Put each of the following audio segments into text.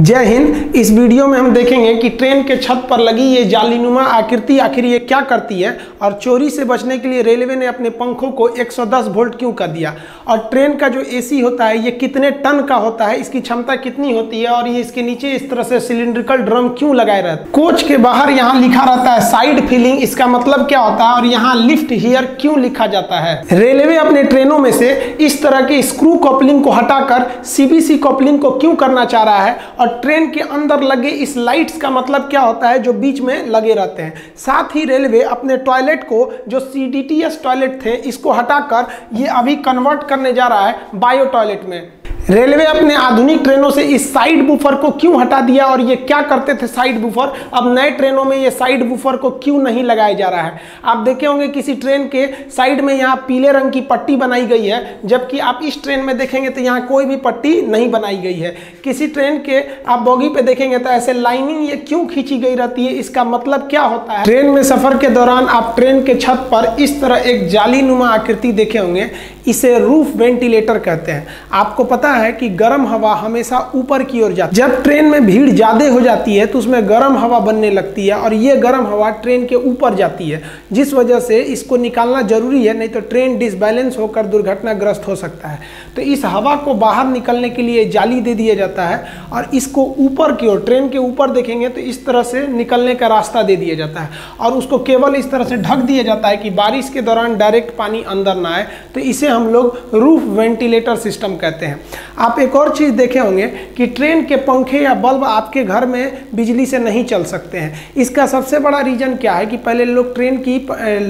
जय हिंद। इस वीडियो में हम देखेंगे कि ट्रेन के छत पर लगी ये जालीनुमा आकृति, आखिर ये क्या करती है? और चोरी से बचने के लिए रेलवे ने अपने पंखों को 110 वोल्ट क्यों कर दिया? और ट्रेन का जो एसी होता है, ये कितने टन का होता है? इसकी क्षमता कितनी होती है? और ये इसके नीचे इस तरह से सिलिंड्रिकल ड्रम क्यों लगाए रहते कोच के बाहर यहाँ लिखा रहता है, साइड फिलिंग इसका मतलब क्या होता है? और यहाँ लिफ्ट हियर क्यों लिखा जाता है? रेलवे अपने ट्रेनों में से इस तरह के स्क्रू कॉपलिंग को हटाकर सीबीसी कॉपलिंग को क्यों करना चाह रहा है? और ट्रेन के अंदर लगे इस लाइट्स का मतलब क्या होता है, जो बीच में लगे रहते हैं। साथ ही रेलवे अपने टॉयलेट को, जो C D T S toilet थे, इसको हटाकर ये अभी कन्वर्ट करने जा रहा है बायो टॉयलेट में। रेलवे अपने आधुनिक ट्रेनों से इस साइड बुफर को क्यों हटा दिया और ये क्या करते थे साइड बुफर अब नए ट्रेनों में ये साइड बुफर को क्यों नहीं लगाया जा रहा है? आप देखे होंगे किसी ट्रेन के साइड में यहाँ पीले रंग की पट्टी बनाई गई है, जबकि आप इस ट्रेन में देखेंगे तो यहाँ कोई भी पट्टी नहीं बनाई गई है। किसी ट्रेन के आप बोगी पे देखेंगे तो ऐसे लाइनिंग ये क्यों खींची गई रहती है? इसका मतलब क्या होता है? ट्रेन में सफ़र के दौरान आप ट्रेन के छत पर इस तरह एक जाली आकृति देखे होंगे, इसे रूफ वेंटिलेटर कहते हैं। आपको पता है कि गर्म हवा हमेशा ऊपर की ओर जाती है। जब ट्रेन में भीड़ ज़्यादा हो जाती है तो उसमें गर्म हवा बनने लगती है और ये गर्म हवा ट्रेन के ऊपर जाती है, जिस वजह से इसको निकालना ज़रूरी है, नहीं तो ट्रेन डिसबैलेंस होकर दुर्घटनाग्रस्त हो सकता है। तो इस हवा को बाहर निकलने के लिए जाली दे दिया जाता है और इसको ऊपर की ओर, ट्रेन के ऊपर देखेंगे तो इस तरह से निकलने का रास्ता दे दिया जाता है और उसको केवल इस तरह से ढक दिया जाता है कि बारिश के दौरान डायरेक्ट पानी अंदर ना आए। तो इसे हम लोग रूफ वेंटिलेटर सिस्टम कहते हैं। आप एक और चीज़ देखे होंगे कि ट्रेन के पंखे या बल्ब आपके घर में बिजली से नहीं चल सकते हैं। इसका सबसे बड़ा रीज़न क्या है कि पहले लोग ट्रेन की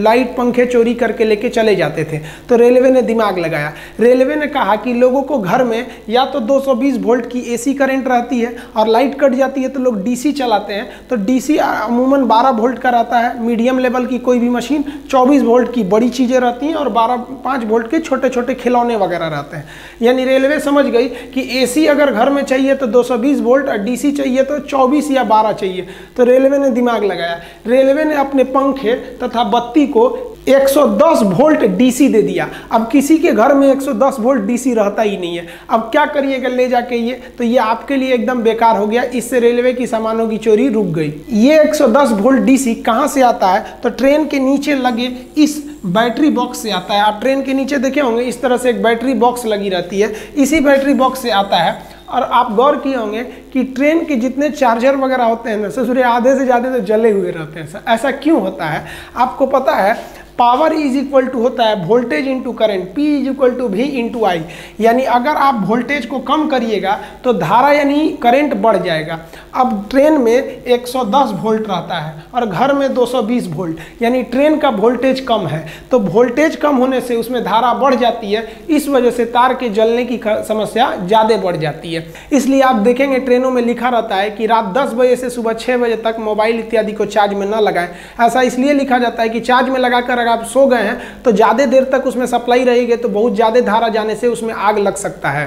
लाइट पंखे चोरी करके लेके चले जाते थे तो रेलवे ने दिमाग लगाया। रेलवे ने कहा कि लोगों को घर में या तो 220 वोल्ट की एसी करंट रहती है और लाइट कट जाती है तो लोग डीसी चलाते हैं। तो डीसी अमूमन 12 वोल्ट का रहता है, मीडियम लेवल की कोई भी मशीन 24 वोल्ट की बड़ी चीज़ें रहती हैं और 12 5 वोल्ट के छोटे छोटे खिलौने वगैरह रहते हैं। यानी रेलवे समझ गई कि एसी अगर घर में चाहिए तो 220 वोल्ट, और डीसी चाहिए तो 24 या 12 चाहिए। तो रेलवे ने दिमाग लगाया। रेलवे ने अपने पंखे तथा बत्ती को 110 वोल्ट डीसी दे दिया। अब किसी के घर में 110 वोल्ट डीसी रहता ही नहीं है। अब क्या करिएगा ले जाके ये तो ये आपके लिए एकदम बेकार हो गया। इससे रेलवे की सामानों की चोरी रुक गई। ये 110 वोल्ट डीसी कहाँ से आता है? तो ट्रेन के नीचे लगे, इस बैटरी बॉक्स से आता है। आप ट्रेन के नीचे देखे होंगे, इस तरह से एक बैटरी बॉक्स लगी रहती है। इसी बैटरी बॉक्स से आता है। और आप गौर किए होंगे कि ट्रेन के जितने चार्जर वगैरह होते हैं ना, ससुरे आधे से ज़्यादा तो जले हुए रहते हैं। ऐसा क्यों होता है? आपको पता है पावर इज़ इक्वल टू होता है voltage into current P is equal to V into I यानी अगर आप वोल्टेज को कम करिएगा तो धारा यानी करंट बढ़ जाएगा। अब ट्रेन में 110 वोल्ट रहता है और घर में 220 वोल्ट यानी ट्रेन का वोल्टेज कम है। तो वोल्टेज कम होने से उसमें धारा बढ़ जाती है, इस वजह से तार के जलने की समस्या ज़्यादा बढ़ जाती है। इसलिए आप देखेंगे ट्रेनों में लिखा रहता है कि रात 10 बजे से सुबह छः बजे तक मोबाइल इत्यादि को चार्ज में न लगाएँ। ऐसा इसलिए लिखा जाता है कि चार्ज में लगाकर अगर आप सो गए हैं तो ज़्यादा देर तक उसमें सप्लाई रहेगी तो बहुत ज़्यादा धारा जाने से उसमें आग लग सकता है।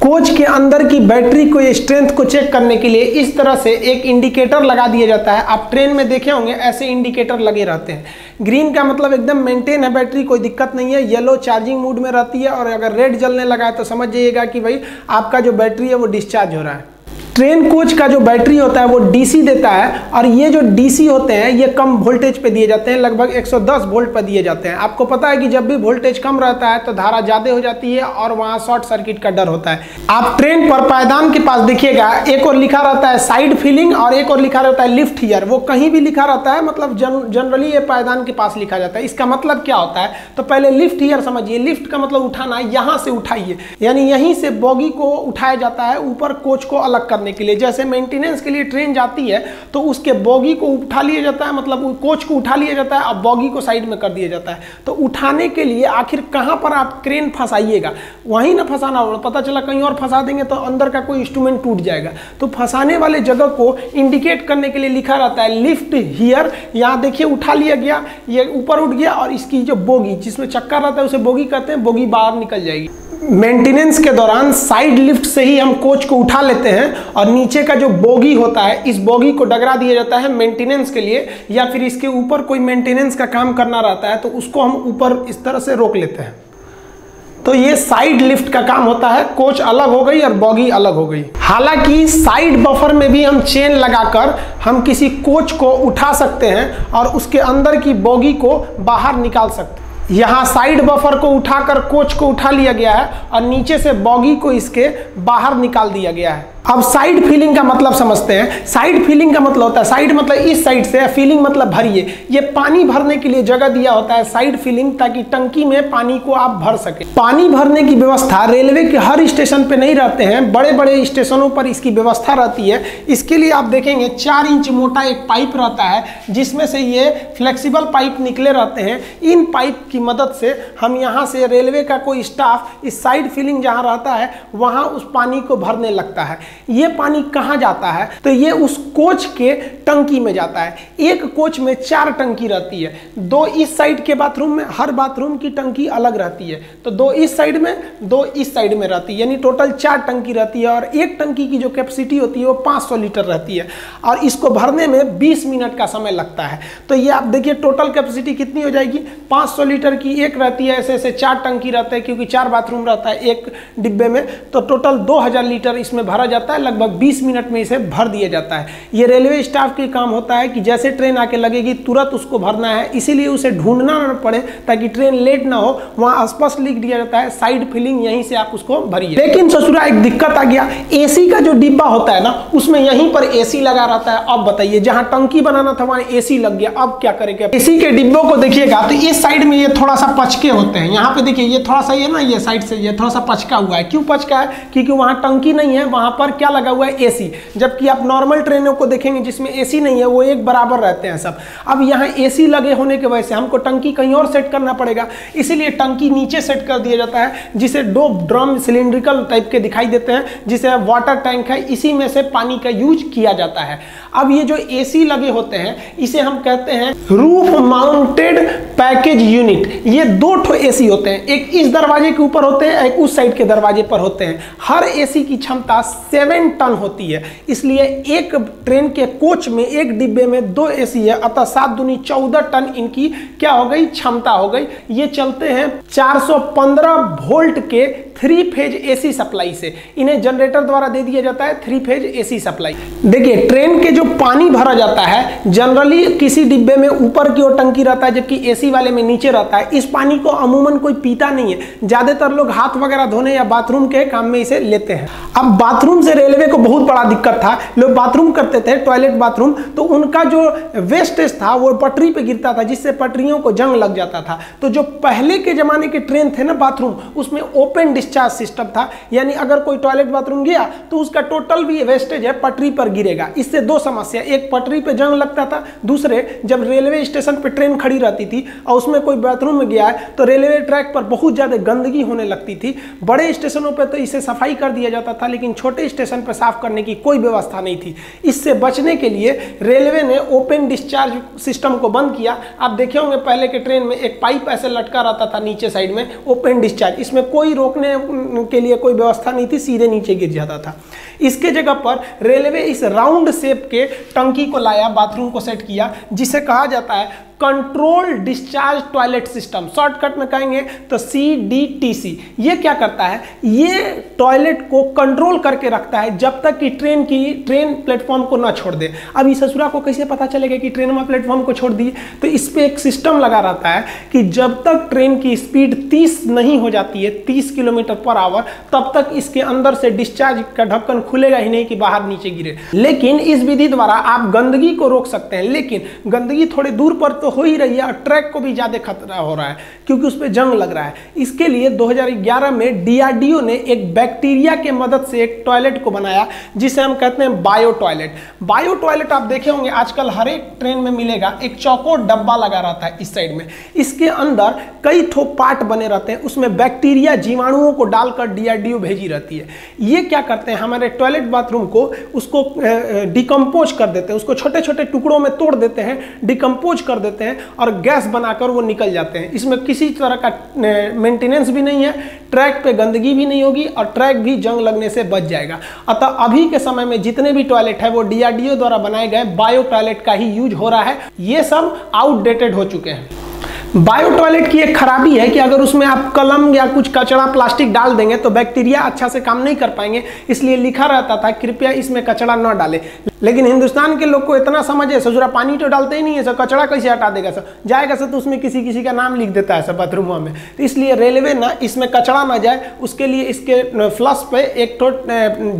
कोच के अंदर की बैटरी को स्ट्रेंथ को चेक करने के लिए इस तरह से एक इंडिकेटर लगा दिया जाता है। आप ट्रेन में देखे होंगे, ऐसे इंडिकेटर लगे रहते हैं। ग्रीन का मतलब एकदम मेंटेन है बैटरी, कोई दिक्कत नहीं है। येलो चार्जिंग मूड में रहती है, और अगर रेड जलने लगा है तो समझ जाइएगा कि भाई आपका जो बैटरी है, वो डिस्चार्ज हो रहा है। ट्रेन कोच का जो बैटरी होता है वो डीसी देता है और ये जो डीसी होते हैं ये कम वोल्टेज पे दिए जाते हैं लगभग 110 वोल्ट पर दिए जाते हैं। आपको पता है कि जब भी वोल्टेज कम रहता है तो धारा ज़्यादा हो जाती है और वहाँ शॉर्ट सर्किट का डर होता है। आप ट्रेन पर पायदान के पास देखिएगा एक और लिखा रहता है साइड फिलिंग और एक और लिखा रहता है लिफ्ट हीयर वो कहीं भी लिखा रहता है मतलब जन, जनरली ये पायदान के पास लिखा जाता है। इसका मतलब क्या होता है? तो पहले लिफ्ट हीयर समझिए। लिफ्ट का मतलब उठाना यहाँ से उठाइए। यानी यहीं से बॉगी को उठाया जाता है ऊपर कोच को अलग करने करने के लिए, जैसे मेंटेनेंस के लिए ट्रेन जाती है तो उसके बॉगी को उठा लिया जाता है मतलब कोच को उठा लिया जाता है और बॉगी को साइड में कर दिया जाता है। तो उठाने के लिए आखिर कहाँ पर आप क्रेन फंसाइएगा? वहीं ना फंसाना होगा, पता चला कहीं और फंसा देंगे तो अंदर का कोई इंस्ट्रूमेंट टूट जाएगा। तो फंसाने वाले जगह को इंडिकेट करने के लिए लिखा रहता है लिफ्ट हियर यहाँ देखिए उठा लिया गया, ये ऊपर उठ गया और इसकी जो बोगी जिसमें चक्कर रहता है, उसे बोगी कहते हैं बोगी बाहर निकल जाएगी। मेंटेनेंस के दौरान साइड लिफ्ट से ही हम कोच को उठा लेते हैं और नीचे का जो बोगी होता है, इस बोगी को डगरा दिया जाता है मेंटेनेंस के लिए या फिर इसके ऊपर कोई मेंटेनेंस का काम करना रहता है तो उसको हम ऊपर इस तरह से रोक लेते हैं। तो ये साइड लिफ्ट का काम होता है, कोच अलग हो गई और बॉगी अलग हो गई। हालाँकि साइड बफर में भी हम चेन लगाकर हम किसी कोच को उठा सकते हैं और उसके अंदर की बॉगी को बाहर निकाल सकते हैं। यहाँ साइड बफर को उठाकर कोच को उठा लिया गया है और नीचे से बॉगी को इसके बाहर निकाल दिया गया है। अब साइड फीलिंग का मतलब समझते हैं। साइड फीलिंग का मतलब होता है साइड मतलब इस साइड से फीलिंग मतलब भरिए। ये पानी भरने के लिए जगह दिया होता है साइड फीलिंग ताकि टंकी में पानी को आप भर सके। पानी भरने की व्यवस्था रेलवे के हर स्टेशन पे नहीं रहते हैं बड़े बड़े स्टेशनों पर इसकी व्यवस्था रहती है। इसके लिए आप देखेंगे, चार इंच मोटा एक पाइप रहता है, जिसमें से ये फ्लेक्सिबल पाइप निकले रहते हैं। इन पाइप की मदद से हम यहाँ से रेलवे का कोई स्टाफ इस साइड फीलिंग जहाँ रहता है, वहाँ उस पानी को भरने लगता है। ये पानी कहाँ जाता है? तो ये उस कोच के टंकी में जाता है। एक कोच में चार टंकी रहती है। दो इस साइड के बाथरूम में, हर बाथरूम की टंकी अलग रहती है। तो दो इस साइड में, दो इस साइड में रहती है। यानी टोटल चार टंकी रहती है और एक टंकी की जो कैपेसिटी होती है वो 500 लीटर रहती है। और इसको भरने में 20 मिनट का समय लगता है। तो ये आप देखिए टोटल कैपेसिटी कितनी हो जाएगी? 500 लीटर की एक रहती है, ऐसे ऐसे चार टंकी रहता है, क्योंकि चार बाथरूम रहता है एक डिब्बे में। तो टोटल दो हज़ार लीटर इसमें भरा जाता है। लगभग 20 मिनट में इसे भर दिया जाता है। ये रेलवे स्टाफ के काम होता है कि जैसे ट्रेन आके लगेगी, तुरंत उसको भरना है। इसीलिए उसे ढूंढना ना पड़े, ताकि ट्रेन लेट ना हो। वहाँ स्पष्ट लिख दिया जाता है, साइड फिलिंग, यहीं से आप उसको भरिए। लेकिन ससुरा एक दिक्कत आ गया। एसी का जो डिब्बा होता है ना, उसमें यहीं पर एसी लगा रहता है। अब बताइए, जहाँ टंकी बनाना था, वहाँ एसी लग गया। अब क्या करेंगे एसी के डिब्बों को देखिएगा तो इस साइड में ये थोड़ा सा पचके होते हैं। यहाँ पे देखिए, ये थोड़ा सा ये ना, ये साइड से ये थोड़ा सा पचका हुआ है। क्यों पचका है? क्योंकि वहाँ टंकी नहीं है, वहाँ पर क्या लगा हुआ है? एसी जबकि आप नॉर्मल ट्रेनों को देखेंगे जिसमें एसी नहीं है, वो एक बराबर रहते हैं सब। अब यहाँ एसी लगे होने की वजह से हमको टंकी कहीं और सेट करना पड़ेगा। इसीलिए टंकी नीचे सेट कर दिया जाता है, जिसे दो ड्रम सिलिंड्रिकल टाइप के दिखाई देते हैं, जिसे वाटर टैंक है, इसी में से पानी का यूज़ किया जाता है। अब ये जो एसी लगे होते हैं, इसे हम कहते हैं रूफ माउंटेड पैकेज यूनिट ये दो ठो एसी होते हैं। एक इस दरवाजे के ऊपर होते हैं, एक उस साइड के दरवाजे पर होते हैं। हर एसी की क्षमता सेवन टन होती है। इसलिए एक ट्रेन के कोच में, एक डिब्बे में दो एसी है, अतः सात दूनी चौदह टन इनकी क्या हो गई? क्षमता हो गई। ये चलते हैं 415 वोल्ट के थ्री फ़ेज़ एसी सप्लाई से। इन्हें जनरेटर द्वारा दे दिया जाता है थ्री फ़ेज़ एसी सप्लाई। देखिए, ट्रेन के जो पानी भरा जाता है, जनरली किसी डिब्बे में ऊपर की ओर टंकी रहता है, जबकि एसी वाले में नीचे रहता है। इस पानी को अमूमन कोई पीता नहीं है। ज़्यादातर लोग हाथ वगैरह धोने या बाथरूम के काम में इसे लेते हैं। अब बाथरूम से रेलवे को बहुत बड़ा दिक्कत था। लोग बाथरूम करते थे, टॉयलेट बाथरूम तो उनका जो वेस्टेज था, वो पटरी पे गिरता था, जिससे पटरियों को जंग लग जाता था। तो जो पहले के जमाने के ट्रेन थे ना बाथरूम, उसमें ओपन डिस्चार्ज सिस्टम था, यानी अगर कोई टॉयलेट बाथरूम गया तो उसका टोटल भी वेस्टेज है पटरी पर गिरेगा। इससे दो समस्या, एक पटरी पे जंग लगता था, दूसरे जब रेलवे स्टेशन पे ट्रेन खड़ी रहती थी और उसमें कोई बाथरूम में गया है तो रेलवे ट्रैक पर बहुत ज़्यादा गंदगी होने लगती थी। बड़े स्टेशनों पर तो इसे सफ़ाई कर दिया जाता था, लेकिन छोटे स्टेशन पर साफ़ करने की कोई व्यवस्था नहीं थी। इससे बचने के लिए रेलवे ने ओपन डिस्चार्ज सिस्टम को बंद किया। आप देखे होंगे, पहले के ट्रेन में एक पाइप ऐसे लटका रहता था नीचे साइड में, ओपन डिस्चार्ज। इसमें कोई रोकने के लिए कोई व्यवस्था नहीं थी, सीधे नीचे गिर जाता था। इसके जगह पर रेलवे इस राउंड शेप के टंकी को लाया, बाथरूम को सेट किया, जिसे कहा जाता है control discharge toilet system shortcut में कहेंगे तो सी डी टी सी ये क्या करता है? ये टॉयलेट को कंट्रोल करके रखता है जब तक कि ट्रेन की ट्रेन प्लेटफॉर्म को ना छोड़ दे। अब इस ससुरा को कैसे पता चलेगा कि ट्रेन में प्लेटफॉर्म को छोड़ दी तो इस पर एक सिस्टम लगा रहता है कि जब तक ट्रेन की स्पीड 30 नहीं हो जाती है 30 किलोमीटर पर आवर तब तक इसके अंदर से डिस्चार्ज का ढक्कन खुलेगा ही नहीं कि बाहर नीचे गिरे। लेकिन इस विधि द्वारा आप गंदगी को रोक सकते हैं। लेकिन गंदगी थोड़ी दूर पर तो हो ही रही है, और ट्रैक को भी ज़्यादा खतरा हो रहा है, क्योंकि उस पर जंग लग रहा है। इसके लिए 2011 में डीआरडीओ ने एक बैक्टीरिया के मदद से एक टॉयलेट को बनाया, जिसे हम कहते हैं बायो टॉयलेट बायो टॉयलेट आप देखे होंगे, आजकल हर एक ट्रेन में मिलेगा, एक चौकोर डब्बा लगा रहता है इस साइड में। इसके अंदर कई ठो पार्ट बने रहते हैं, उसमें बैक्टीरिया जीवाणुओं को डालकर डीआरडीओ भेजी रहती है। ये क्या करते हैं, हमारे टॉयलेट बाथरूम को उसको डिकम्पोज कर देते हैं, उसको छोटे छोटे टुकड़ों में तोड़ देते हैं, डिकम्पोज कर देते हैं और गैस बनाकर वो निकल जाते हैं। इसमें किसी तरह का मेंटेनेंस भी नहीं है ट्रैक पे गंदगी भी नहीं होगी और ट्रैक भी जंग लगने से बच जाएगा। अतः अभी के समय में जितने भी टॉयलेट है, वो डीआरडीओ द्वारा बनाए गए बायो टॉयलेट का ही यूज़ हो रहा है। ये सब आउटडेटेड हो चुके हैं। बायो टॉयलेट की एक खराबी है कि अगर उसमें आप कलम या कुछ कचरा प्लास्टिक डाल देंगे तो बैक्टीरिया अच्छा से काम नहीं कर पाएँगे। इसलिए लिखा रहता था, कृपया इसमें कचरा न डालें। लेकिन हिंदुस्तान के लोग को इतना समझ है, ससुरा पानी तो डालते ही नहीं है, सर, कचरा कैसे हटा देगा, सर? जाएगा सर तो उसमें किसी किसी का नाम लिख देता है, सर बाथरूमों में। तो इसलिए रेलवे ना, इसमें कचरा ना जाए, उसके लिए इसके फ्लश पे एक तो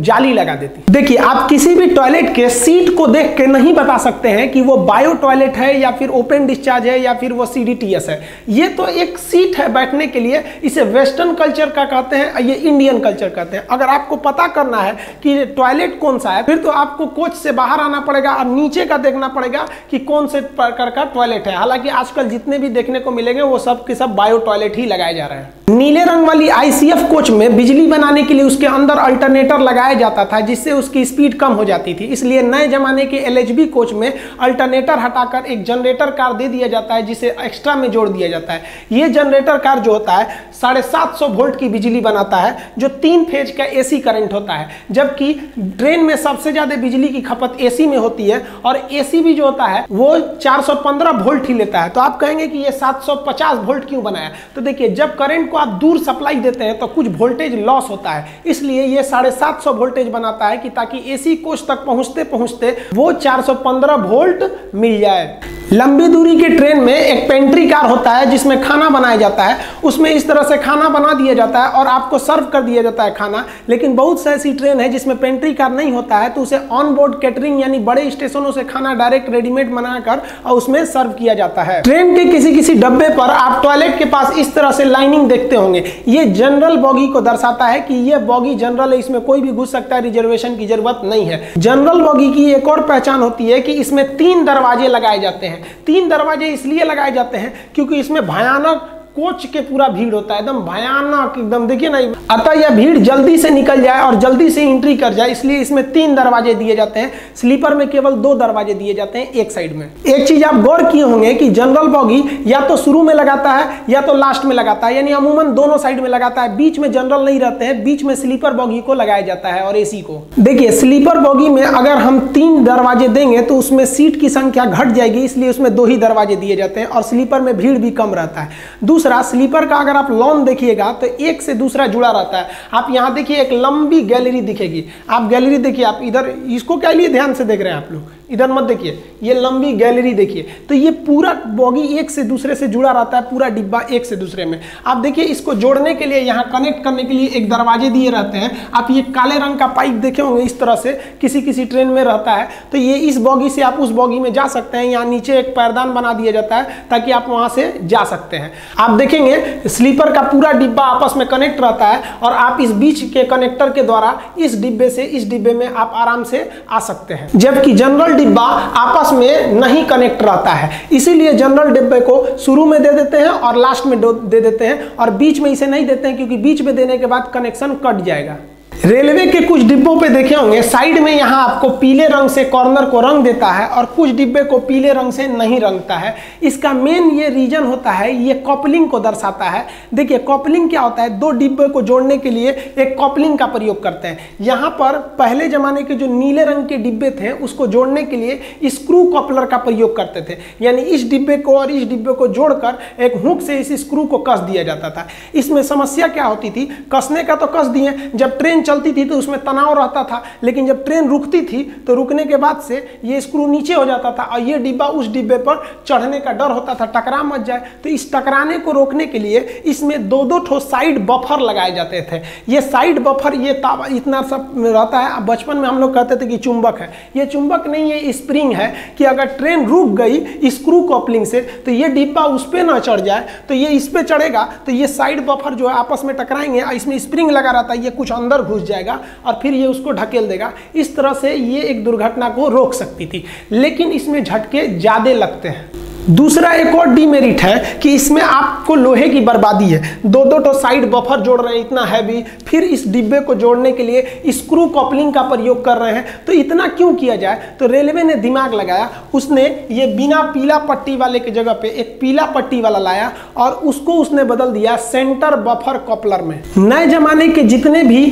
जाली लगा देती। देखिए, आप किसी भी टॉयलेट के सीट को देख के नहीं बता सकते हैं कि वो बायो टॉयलेट है या फिर ओपन डिस्चार्ज है या फिर वो सी है। ये तो एक सीट है बैठने के लिए, इसे वेस्टर्न कल्चर का कहते हैं, ये इंडियन कल्चर कहते हैं। अगर आपको पता करना है कि टॉयलेट कौन सा है, फिर तो आपको कोच से बाहर आना पड़ेगा और नीचे का देखना पड़ेगा कि कौन से प्रकार का टॉयलेट है। हालाँकि आजकल जितने भी देखने को मिलेंगे, वो सब के सब बायो टॉयलेट ही लगाए जा रहे हैं। नीले रंग वाली आईसीएफ कोच में बिजली बनाने के लिए उसके अंदर अल्टरनेटर लगाया जाता था, जिससे उसकी स्पीड कम हो जाती थी। इसलिए नए जमाने के एल कोच में अल्टरनेटर हटाकर एक जनरेटर कार दे दिया जाता है, जिसे एक्स्ट्रा में जोड़ दिया जाता है। ये जनरेटर कार जो होता है, साढ़े सात सौ वोल्ट की बिजली बनाता है, जो तीन फ़ेज़ का एसी करंट होता है। जबकि ट्रेन में सबसे ज़्यादा बिजली की खपत एसी में होती है और एसी भी जो होता है, वो 415 वोल्ट ही लेता है। तो आप कहेंगे कि ये 750 वोल्ट क्यों बनाया तो देखिए, जब करंट को आप दूर सप्लाई देते हैं तो कुछ वोल्टेज लॉस होता है। इसलिए ये साढ़े सात वोल्टेज बनाता है कि ताकि एसी कोच तक पहुँचते पहुँचते वो 415 वोल्ट मिल जाए। लंबी दूरी के ट्रेन में एक पेंट्री कार होता है जिसमें खाना बनाया जाता है। उसमें इस तरह से खाना बना दिया जाता है और आपको सर्व कर दिया जाता है खाना। लेकिन बहुत से ऐसी ट्रेन है जिसमें पेंट्री कार नहीं होता है तो उसे ऑन बोर्ड कैटरिंग यानी बड़े स्टेशनों से खाना डायरेक्ट रेडीमेड बनाकर और उसमें सर्व किया जाता है। ट्रेन के किसी किसी डब्बे पर आप टॉयलेट के पास इस तरह से लाइनिंग देखते होंगे। ये जनरल बॉगी को दर्शाता है कि ये बॉगी जनरल है, इसमें कोई भी घुस सकता है रिजर्वेशन की ज़रूरत नहीं है। जनरल बॉगी की एक और पहचान होती है कि इसमें तीन दरवाजे लगाए जाते हैं। तीन दरवाजे इसलिए लगाए जाते हैं क्योंकि इसमें भयानक कोच के पूरा भीड़ होता है, एकदम भयानक, एकदम, देखिए ना, अतः यह भीड़ जल्दी से निकल जाए और जल्दी से एंट्री कर जाए, इसलिए इसमें तीन दरवाजे दिए जाते हैं। स्लीपर में केवल दो दरवाजे दिए जाते हैं एक साइड में। एक चीज़ आप गौर किए होंगे कि जनरल बॉगी या तो शुरू में लगाता है, या तो लास्ट में लगाता है, यानी अमूमन दोनों साइड में लगाता है। बीच में जनरल नहीं रहते हैं, बीच में स्लीपर बॉगी को लगाया जाता है और एसी को। देखिए स्लीपर बॉगी में अगर हम तीन दरवाजे देंगे तो उसमें सीट की संख्या घट जाएगी, इसलिए उसमें दो ही दरवाजे दिए जाते हैं और स्लीपर में भीड़ भी कम रहता है। दूसरा स्लीपर का अगर आप लॉन देखिएगा तो एक से दूसरा जुड़ा रहता है। आप यहाँ देखिए, एक लंबी गैलरी दिखेगी। आप गैलरी देखिए, आप इधर, इसको क्या लिए ध्यान से देख रहे हैं आप लोग? इधर मत देखिए, ये लंबी गैलरी देखिए। तो ये पूरा बॉगी एक से दूसरे से जुड़ा रहता है, पूरा डिब्बा एक से दूसरे में। आप देखिए, इसको जोड़ने के लिए, यहाँ कनेक्ट करने के लिए एक दरवाजे दिए रहते हैं। आप ये काले रंग का पाइप देखे होंगे, इस तरह से किसी किसी ट्रेन में रहता है। तो ये इस बॉगी से आप उस बॉगी में जा सकते हैं। यहाँ नीचे एक पैरदान बना दिया जाता है, ताकि आप वहाँ से जा सकते हैं। आप देखेंगे, स्लीपर का पूरा डिब्बा आपस में कनेक्ट रहता है और आप इस बीच के कनेक्टर के द्वारा इस डिब्बे से इस डिब्बे में आप आराम से आ सकते हैं। जबकि जनरल डिब्बा आपस में नहीं कनेक्ट रहता है। इसीलिए जनरल डिब्बे को शुरू में दे देते हैं और लास्ट में दे देते हैं और बीच में इसे नहीं देते हैं क्योंकि बीच में देने के बाद कनेक्शन कट जाएगा। रेलवे के कुछ डिब्बों पे देखे होंगे, साइड में यहाँ आपको पीले रंग से कॉर्नर को रंग देता है और कुछ डिब्बे को पीले रंग से नहीं रंगता है। इसका मेन ये रीजन होता है, ये कॉपलिंग को दर्शाता है। देखिए कॉपलिंग क्या होता है? दो डिब्बे को जोड़ने के लिए एक कॉपलिंग का प्रयोग करते हैं। यहाँ पर पहले जमाने के जो नीले रंग के डिब्बे थे, उसको जोड़ने के लिए स्क्रू कॉपलर का प्रयोग करते थे। यानी इस डिब्बे को और इस डिब्बे को जोड़कर एक हुक से इस स्क्रू को कस दिया जाता था। इसमें समस्या क्या होती थी? कसने का तो कस दिए। जब ट्रेन चलती थी तो उसमें तनाव रहता था। लेकिन जब ट्रेन रुकती थी तो रुकने के बाद से ये स्क्रू नीचे हो जाता था और ये डिब्बा उस डिब्बे पर चढ़ने का डर होता था, टकरा मच जाए। तो इस टकराने को रोकने के लिए इसमें दो दो ठो साइड बफर लगाए जाते थे। ये साइड बफर, ये इतना सब रहता है। बचपन में हम लोग कहते थे कि चुंबक है। ये चुंबक नहीं है स्प्रिंग है कि अगर ट्रेन रुक गई स्क्रू कॉपलिंग से तो ये डिब्बा उस पर ना चढ़ जाए। तो ये इस पर चढ़ेगा तो ये साइड बफर जो है आपस में टकराएँगे इसमें स्प्रिंग लगा रहता है। ये कुछ अंदर घुस जाएगा और फिर ये उसको ढकेल देगा। इस तरह से ये एक दुर्घटना को रोक सकती थी, लेकिन इसमें झटके ज़्यादा लगते हैं। दूसरा एक और डीमेरिट है कि इसमें आपको लोहे की बर्बादी है। दो दो तो साइड बफर जोड़ रहे हैं, इतना हैवी फिर इस डिब्बे को जोड़ने के लिए स्क्रू कॉपलिंग का प्रयोग कर रहे हैं। तो इतना क्यों किया जाए? तो रेलवे ने दिमाग लगाया, उसने ये बिना पीला पट्टी वाले के जगह पे एक पीला पट्टी वाला लाया और उसको उसने बदल दिया सेंटर बफर कॉपलर में। नए जमाने के जितने भी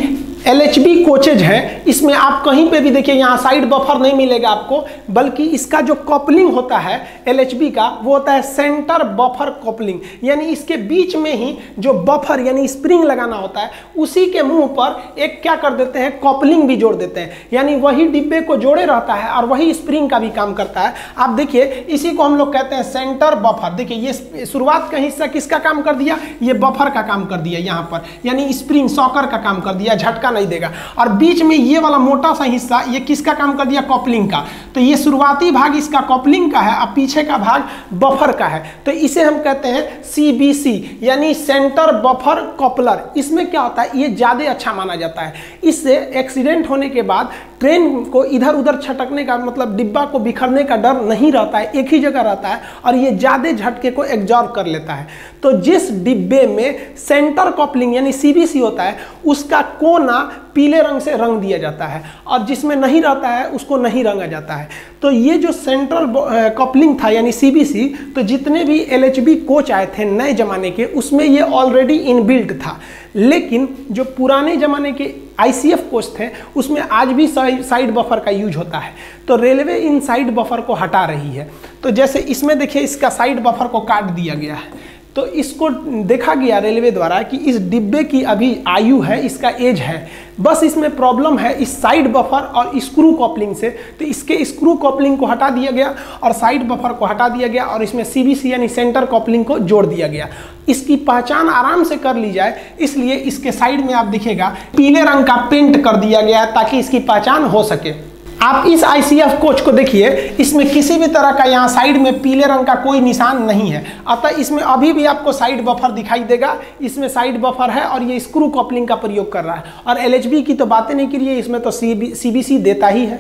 एलएचबी कोचेज है, इसमें आप कहीं पे भी देखिए, यहाँ साइड बफर नहीं मिलेगा आपको, बल्कि इसका जो कपलिंग होता है एलएचबी का, वो होता है सेंटर बफर कपलिंग यानी इसके बीच में ही जो बफर यानी स्प्रिंग लगाना होता है, उसी के मुँह पर एक क्या कर देते हैं कपलिंग भी जोड़ देते हैं। यानी वही डिब्बे को जोड़े रहता है और वही स्प्रिंग का भी काम करता है। आप देखिए, इसी को हम लोग कहते हैं सेंटर बफर देखिए, ये शुरुआत का हिस्सा किसका काम कर दिया? ये बफर का काम कर दिया यहाँ पर। यानी स्प्रिंग सॉकर का काम कर दिया, झटका नहीं देगा। और बीच में ये वाला मोटा सा हिस्सा, ये किसका काम कर दिया? कॉपलिंग का। तो ये शुरुआती भाग इसका कॉपलिंग का है और पीछे का भाग बफर का है। तो इसे हम कहते हैं सीबीसी यानी सेंटर बफर कॉपलर इसमें क्या होता है? ये ज़्यादा अच्छा माना जाता है। इससे एक्सीडेंट होने के बाद ट्रेन को इधर उधर छटकने का मतलब डिब्बा को बिखरने का डर नहीं रहता है, एक ही जगह रहता है और ये ज़्यादा झटके को एग्जॉर्व कर लेता है। तो जिस डिब्बे में सेंटर कॉपलिंग यानी सीबीसी होता है, उसका कोना पीले रंग से रंग दिया जाता है और जिसमें नहीं रहता है, उसको नहीं रंगा जाता है। तो ये जो सेंट्रल कपलिंग था, यानी सीबीसी तो जितने भी एल कोच आए थे नए ज़माने के, उसमें ये ऑलरेडी इनबिल्ट था। लेकिन जो पुराने ज़माने के आईसीएफ कोच थे, उसमें आज भी साइड बफर का यूज़ होता है। तो रेलवे इन साइड बफर को हटा रही है। तो जैसे इसमें देखिए, इसका साइड बफर को काट दिया गया है। तो इसको देखा गया रेलवे द्वारा कि इस डिब्बे की अभी आयु है, इसका एज है। बस इसमें प्रॉब्लम है, इस साइड बफर और स्क्रू कॉपलिंग से। तो इसके स्क्रू कॉपलिंग को हटा दिया गया और साइड बफर को हटा दिया गया और इसमें सीबीसी यानी सेंटर कॉपलिंग को जोड़ दिया गया। इसकी पहचान आराम से कर ली जाए, इसलिए इसके साइड में आप दिखेगा पीले रंग का पेंट कर दिया गया ताकि इसकी पहचान हो सके। आप इस आईसीएफ कोच को देखिए, इसमें किसी भी तरह का यहाँ साइड में पीले रंग का कोई निशान नहीं है। अतः इसमें अभी भी आपको साइड बफर दिखाई देगा, इसमें साइड बफर है और ये स्क्रू कॉपलिंग का प्रयोग कर रहा है। और LHB की तो बातें नहीं करिए इसमें तो सी देता ही है।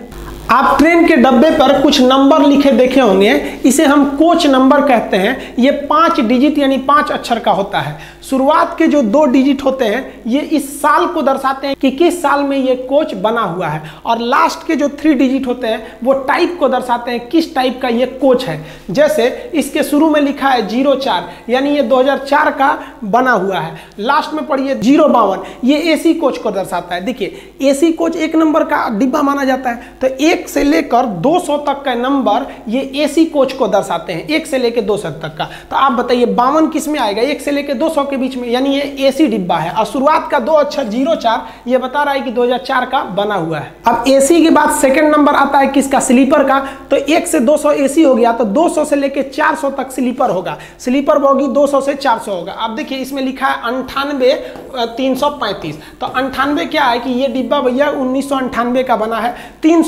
आप ट्रेन के डब्बे पर कुछ नंबर लिखे देखे होंगे। इसे हम कोच नंबर कहते हैं। ये पाँच डिजिट यानी पाँच अक्षर का होता है। शुरुआत के जो दो डिजिट होते हैं, ये इस साल को दर्शाते हैं कि किस साल में ये कोच बना हुआ है। और लास्ट के जो थ्री डिजिट होते हैं, वो टाइप को दर्शाते हैं किस टाइप का ये कोच है। जैसे इसके शुरू में लिखा है ज़ीरो चार, यानी ये 2004 का बना हुआ है। लास्ट में पढ़िए ज़ीरो बावन, ये एसी कोच को दर्शाता है। देखिए एसी कोच एक नंबर का डिब्बा माना जाता है। तो एक से लेकर दो सौ तक का नंबर ये एसी कोच को दर्शाते हैं, एक से लेकर दो तक का। तो आप बताइए, बावन किसमें आएगा? एक से लेकर दो के के बीच में, यानी ये एसी डिब्बा है। और शुरुआत का दो अक्षर ज़ीरो चार, ये बता रहा है कि 2004 का बना हुआ है। अब एसी के बाद सेकंड नंबर आता है किसका? स्लीपर का। तो एक से 200 एसी हो गया तो 200 से लेके 400 तक स्लीपर होगा। स्लीपर बोगी 200 से 400 होगा। अब देखिए, इसमें लिखा है अंठानवे तीन तो अंठानवे क्या है कि ये डिब्बा भैया उन्नीस का बना है, तीन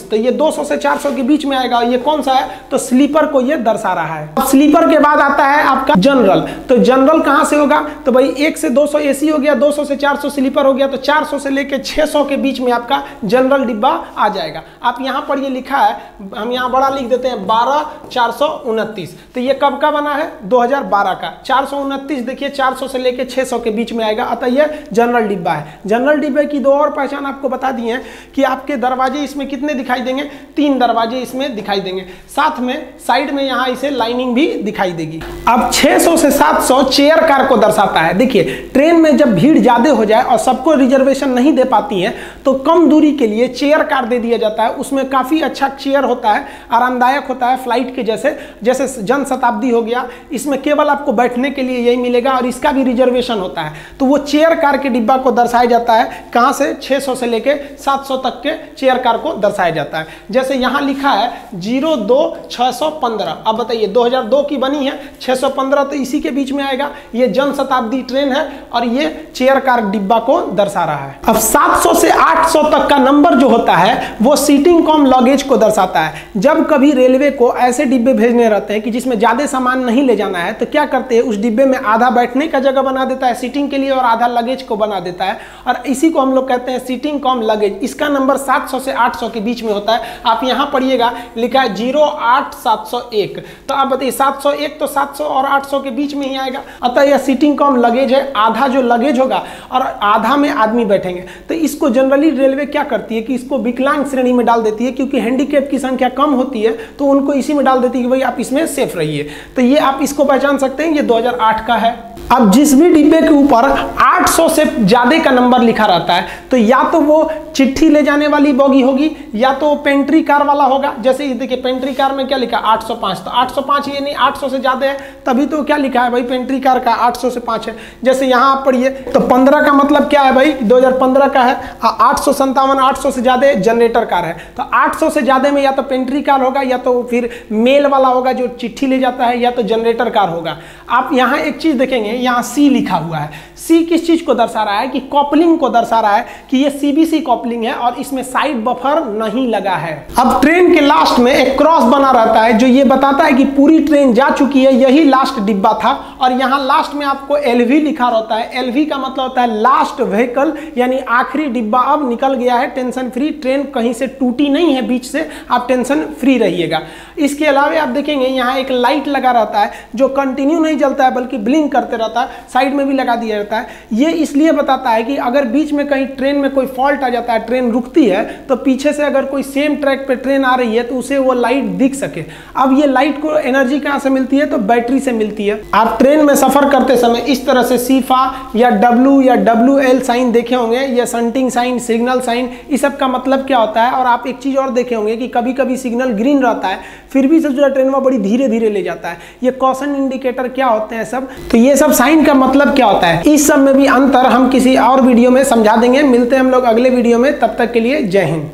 तो ये 200 से 400 के बीच में आएगा। ये कौन सा है? तो स्लीपर को ये दर्शा रहा है। अब स्लीपर के बाद आता है आपका जनरल। तो जनरल कहाँ से होगा? तो भाई एक से 200 एसी हो गया 200 से 400 स्लीपर हो गया तो 400 से लेके 600 के बीच में आपका जनरल डिब्बा आ जाएगा। आप यहाँ पर ये लिखा है, हम यहाँ बड़ा लिख देते हैं, बारह चार तो ये कब का बना है? 2012 का। चार सौ उनतीस, देखिए 400 से लेके 600 के बीच में आएगा। अतः यह जनरल डिब्बा है। जनरल डिब्बे की दो और पहचान आपको बता दी है कि आपके दरवाजे इसमें कितने दिखाई देंगे, तीन दरवाजे इसमें दिखाई देंगे। साथ में, साइड में यहाँ इसे लाइनिंग भी दिखाई देगी। अब 600 से 700 चेयर कार को दर्शाता है। देखिए ट्रेन में जब भीड़ ज़्यादा हो जाए और सबको रिजर्वेशन नहीं दे पाती है तो कम दूरी के लिए चेयर कार दे दिया जाता है। उसमें काफ़ी अच्छा चेयर होता है, आरामदायक होता है फ़्लाइट के जैसे। जैसे जन शताब्दी हो गया, इसमें केवल आपको बैठने के लिए यही मिलेगा और इसका भी रिजर्वेशन होता है। तो वो चेयर कार के डिब्बा को दर्शाया जाता है। कहाँ से? 600 से लेके 700 तक के चेयर कार को दर्शाया जाता है। जैसे यहाँ लिखा है, ज़ीरो दो छः सौ पंद्रह। अब बताइए 2002 की बनी है 615 तो इसी के बीच में आएगा। ये जन शताब्दी ट्रेन है और ये चेयर कार डिब्बा को दर्शा रहा है। अब 700 से 800 तक का नंबर जो होता है, वो सीटिंग कॉम लगेज को दर्शाता है। जब कभी रेलवे को ऐसे डिब्बे भेजने रहते हैं कि जिसमें ज़्यादा सामान नहीं ले जाना है तो क्या करते हैं, उस डिब्बे में आधा बैठने का जगह बना देता है, सीटिंग के लिए और आधा लगेज को बना देता है। और इसी को हम लोग कहते हैं सीटिंग कॉम लगेज। इसका नंबर सात सौ से आठ सौ के बीच बीच में होता है। आप यहाँ पढ़िएगा, लिखा है ज़ीरो आठ सात सौ एक। तो आप बताइए, सात सौ एक तो सात सौ और आठ सौ के बीच में ही आएगा। अतः यह सीटिंग कम लगेज है, आधा जो लगेज होगा और आधा में आदमी बैठेंगे। तो इसको जनरली रेलवे क्या करती है कि इसको विकलांग श्रेणी में डाल देती है, क्योंकि हैंडीकेप की संख्या कम होती है तो उनको इसी में डाल देती है कि भाई आप इसमें सेफ़ रहिए। तो ये आप इसको पहचान सकते हैं, ये 2008 का है। अब जिस भी डिब्बे के ऊपर 800 से ज़्यादा का नंबर लिखा रहता है तो या तो वो चिट्ठी ले जाने वाली बोगी होगी, या तो पेंट्री कार वाला होगा। जैसे ये देखिए, पेंट्री कार में क्या लिखा 805 तो 805 ये नहीं 800 से ज़्यादा है, तभी तो क्या लिखा है भाई? पेंट्री कार का 800 से 5 है। जैसे यहाँ आप पढ़िए तो 15 का मतलब क्या है भाई? 2015 का है आठ सौ आठ सौ ज़्यादा जनरेटर कार है। तो 800 से ज़्यादा में या तो पेंट्री कार होगा, या तो फिर मेल वाला होगा जो चिट्ठी ले जाता है, या तो जनरेटर कार होगा। आप यहाँ एक चीज़ देखेंगे यहाँ सी लिखा हुआ है। सी किस चीज़ को दर्शा रहा है कि कॉपलिंग को दर्शा रहा है कि ये सीबीसी कॉपलिंग है और इसमें साइड बफर नहीं लगा है। अब ट्रेन के लास्ट में एक क्रॉस बना रहता है जो ये बताता है कि पूरी ट्रेन जा चुकी है, यही लास्ट डिब्बा था और यहाँ लास्ट में आपको एलवी लिखा रहता है। एलवी का मतलब होता है लास्ट व्हीकल यानी आखिरी डिब्बा अब निकल गया है। टेंशन फ्री ट्रेन कहीं से टूटी नहीं है बीच से, आप टेंशन फ्री रहिएगा। इसके अलावा आप देखेंगे, यहाँ एक लाइट लगा रहता है जो कंटिन्यू नहीं जलता है, बल्कि ब्लिंक करते रहता है साइड में भी लगा दिया जाता है। ये इसलिए बताता है कि अगर बीच में कहीं ट्रेन में कोई फॉल्ट आ जाता है ट्रेन रुकती है तो पीछे से अगर कोई सेम ट्रैक पे ट्रेन आ रही है तो उसे वो लाइट दिख सके। अब ये लाइट को एनर्जी कहाँ से मिलती है? तो बैटरी से मिलती है। आप ट्रेन में सफ़र करते समय इस तरह से सीफा या डब्लू या डब्लू एल साइन देखे होंगे, या संटिंग साइन सिग्नल साइन इस सब का मतलब क्या होता है? और आप एक चीज़ और देखे होंगे कि कभी कभी सिग्नल ग्रीन रहता है, फिर भी सब जो ट्रेन में बड़ी धीरे धीरे ले जाता है। ये कॉशन इंडिकेटर क्या होते हैं सब? तो ये सब साइन का मतलब क्या होता है? इस सब में भी अंतर हम किसी और वीडियो में समझा देंगे। मिलते हैं हम लोग अगले वीडियो में। तब तक के लिए जय हिंद।